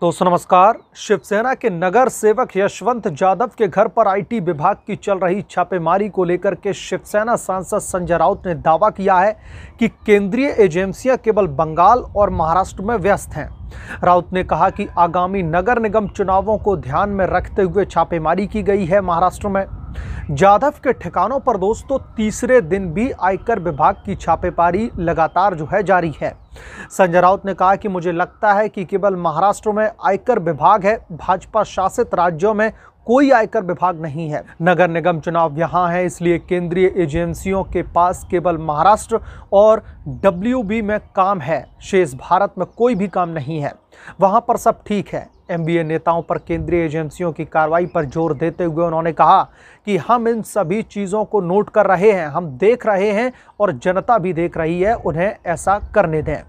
दोस्तों नमस्कार शिवसेना के नगर सेवक यशवंत जाधव के घर पर आईटी विभाग की चल रही छापेमारी को लेकर के शिवसेना सांसद संजय राउत ने दावा किया है कि केंद्रीय एजेंसियाँ केवल बंगाल और महाराष्ट्र में व्यस्त हैं। राउत ने कहा कि आगामी नगर निगम चुनावों को ध्यान में रखते हुए छापेमारी की गई है महाराष्ट्र में। जाधव के ठिकानों पर दोस्तों, तीसरे दिन भी आयकर विभाग की छापेमारी लगातार जो है जारी है। संजय राउत ने कहा कि मुझे लगता है कि केवल महाराष्ट्र में आयकर विभाग है, भाजपा शासित राज्यों में कोई आयकर विभाग नहीं है। नगर निगम चुनाव यहाँ है, इसलिए केंद्रीय एजेंसियों के पास केवल महाराष्ट्र और डब्ल्यूबी में काम है। शेष भारत में कोई भी काम नहीं है। वहाँ पर सब ठीक है। एमबीए नेताओं पर केंद्रीय एजेंसियों की कार्रवाई पर ज़ोर देते हुए उन्होंने कहा कि हम इन सभी चीज़ों को नोट कर रहे हैं, हम देख रहे हैं और जनता भी देख रही है, उन्हें ऐसा करने दें।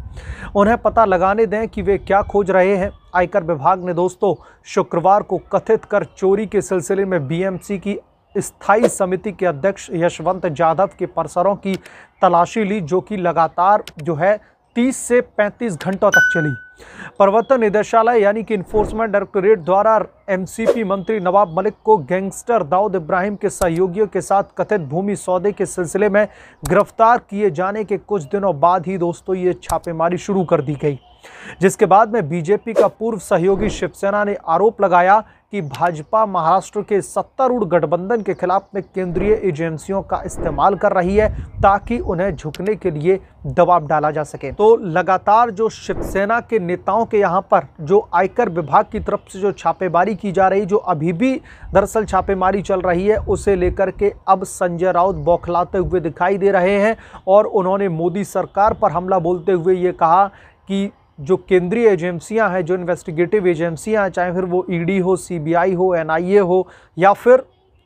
उन्हें पता लगाने दें कि वे क्या खोज रहे हैं। आयकर विभाग ने दोस्तों, शुक्रवार को कथित कर चोरी के सिलसिले में बीएमसी की स्थायी समिति के अध्यक्ष यशवंत जाधव के परिसरों की तलाशी ली, जो कि लगातार जो है 30 से 35 घंटों तक चली। प्रवर्तन निदेशालय यानी कि इन्फोर्समेंट डायरेक्टोरेट द्वारा एमसीपी मंत्री नवाब मलिक को गैंगस्टर दाऊद इब्राहिम के सहयोगियों के साथ कथित भूमि सौदे के सिलसिले में गिरफ़्तार किए जाने के कुछ दिनों बाद ही दोस्तों ये छापेमारी शुरू कर दी गई। जिसके बाद में बीजेपी का पूर्व सहयोगी शिवसेना ने आरोप लगाया कि भाजपा महाराष्ट्र के सत्तारूढ़ गठबंधन के खिलाफ में केंद्रीय एजेंसियों का इस्तेमाल कर रही है ताकि उन्हें झुकने के लिए दबाव डाला जा सके। तो लगातार जो शिवसेना के नेताओं के यहाँ पर जो आयकर विभाग की तरफ़ से जो छापेमारी की जा रही, जो अभी भी दरअसल छापेमारी चल रही है, उसे लेकर के अब संजय राउत बौखलाते हुए दिखाई दे रहे हैं और उन्होंने मोदी सरकार पर हमला बोलते हुए ये कहा कि जो केंद्रीय एजेंसियाँ हैं, जो इन्वेस्टिगेटिव एजेंसियाँ हैं, चाहे फिर वो ईडी हो सीबीआई हो एनआईए हो, या फिर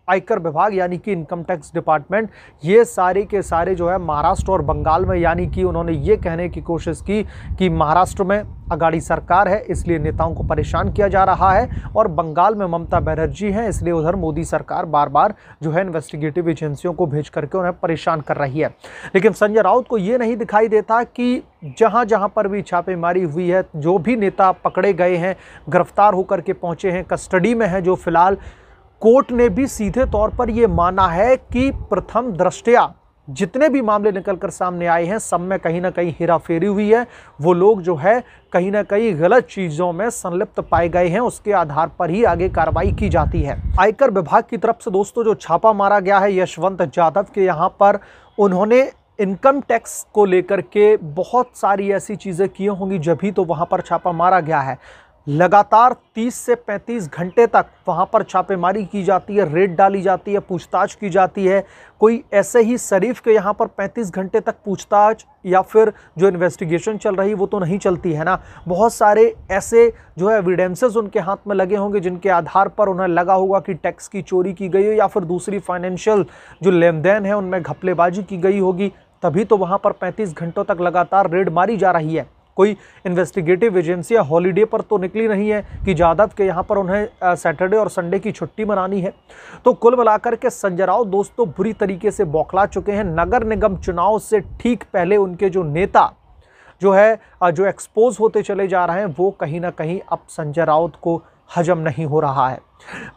आयकर विभाग, यानी कि इनकम टैक्स डिपार्टमेंट ये सारे के सारे जो है महाराष्ट्र और बंगाल में, यानी कि उन्होंने ये कहने की कोशिश की कि महाराष्ट्र में अगाड़ी सरकार है, इसलिए नेताओं को परेशान किया जा रहा है और बंगाल में ममता बनर्जी हैं, इसलिए उधर मोदी सरकार बार बार जो है इन्वेस्टिगेटिव एजेंसियों को भेज करके उन्हें परेशान कर रही है। लेकिन संजय राउत को ये नहीं दिखाई देता कि जहाँ जहाँ पर भी छापेमारी हुई है, जो भी नेता पकड़े गए हैं, गिरफ़्तार होकर के पहुँचे हैं, कस्टडी में हैं, जो फ़िलहाल कोर्ट ने भी सीधे तौर पर यह माना है कि प्रथम दृष्टया जितने भी मामले निकलकर सामने आए हैं, सब में कहीं ना कहीं हेरा फेरी हुई है। वो लोग जो है, कहीं ना कहीं गलत चीज़ों में संलिप्त पाए गए हैं, उसके आधार पर ही आगे कार्रवाई की जाती है। आयकर विभाग की तरफ़ से दोस्तों, जो छापा मारा गया है यशवंत जाधव के यहाँ पर, उन्होंने इनकम टैक्स को लेकर के बहुत सारी ऐसी चीज़ें की होंगी जभी तो वहाँ पर छापा मारा गया है। लगातार 30 से 35 घंटे तक वहाँ पर छापेमारी की जाती है, रेड डाली जाती है, पूछताछ की जाती है। कोई ऐसे ही शरीफ के यहाँ पर 35 घंटे तक पूछताछ या फिर जो इन्वेस्टिगेशन चल रही, वो तो नहीं चलती, है ना? बहुत सारे ऐसे जो है एविडेंसेस उनके हाथ में लगे होंगे, जिनके आधार पर उन्हें लगा होगा कि टैक्स की चोरी की गई हो या फिर दूसरी फाइनेंशियल जो लेन देन है, उनमें घपलेबाजी की गई होगी। तभी तो वहाँ पर 35 घंटों तक लगातार रेड मारी जा रही है। कोई इन्वेस्टिगेटिव एजेंसियाँ हॉलीडे पर तो निकली नहीं है कि जादव के यहाँ पर उन्हें सैटरडे और संडे की छुट्टी मनानी है। तो कुल मिलाकर के संजय राव दोस्तों बुरी तरीके से बौखला चुके हैं। नगर निगम चुनाव से ठीक पहले उनके जो नेता जो है जो एक्सपोज होते चले जा रहे हैं, वो कहीं ना कहीं अब संजय राउत को हजम नहीं हो रहा है।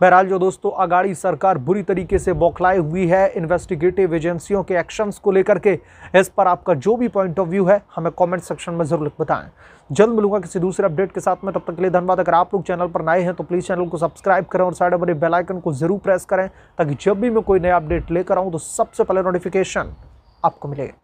बहरहाल, जो दोस्तों, अगाड़ी सरकार बुरी तरीके से बौखलाई हुई है इन्वेस्टिगेटिव एजेंसियों के एक्शंस को लेकर के, इस पर आपका जो भी पॉइंट ऑफ़ व्यू है, हमें कमेंट सेक्शन में ज़रूर बताएँ। जल्द मिलूँगा किसी दूसरे अपडेट के साथ में, तब तक के लिए धन्यवाद। अगर आप लोग चैनल पर नए हैं तो प्लीज़ चैनल को सब्सक्राइब करें और साइड बने बेल आइकन को ज़रूर प्रेस करें, ताकि जब भी मैं कोई नया अपडेट लेकर आऊँ तो सबसे पहले नोटिफिकेशन आपको मिलेगा